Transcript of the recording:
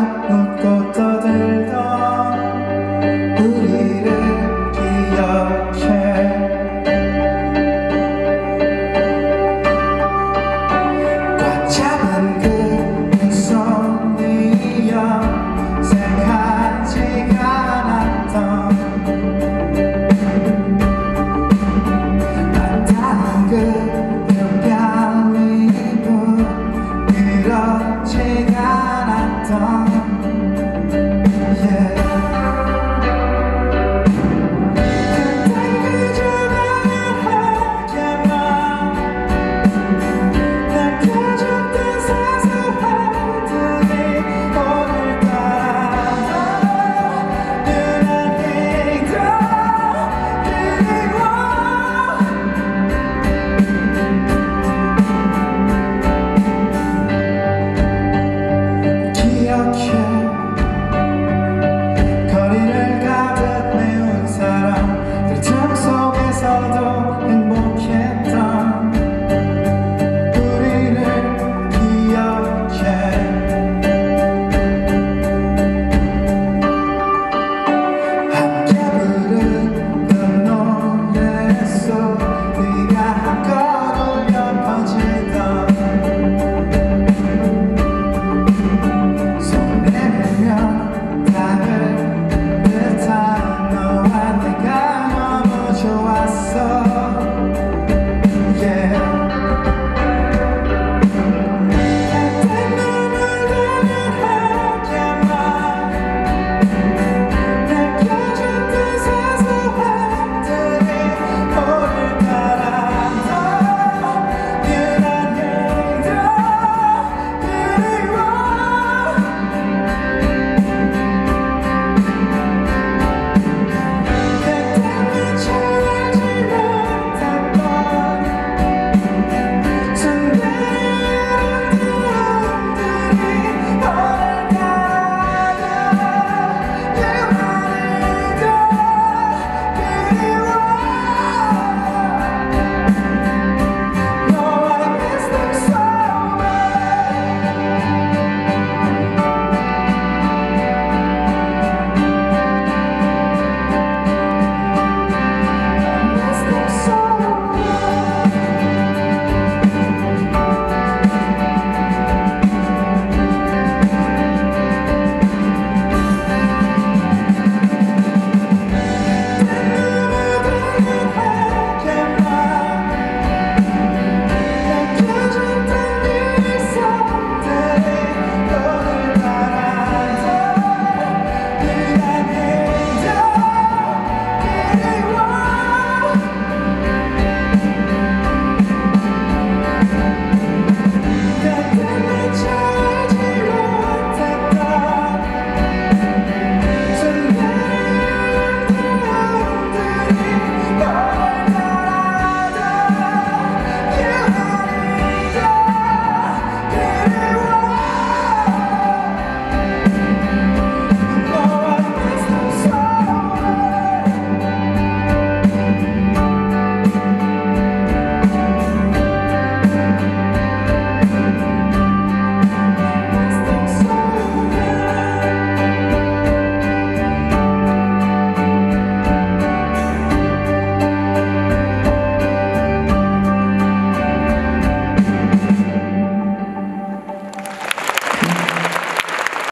not got down.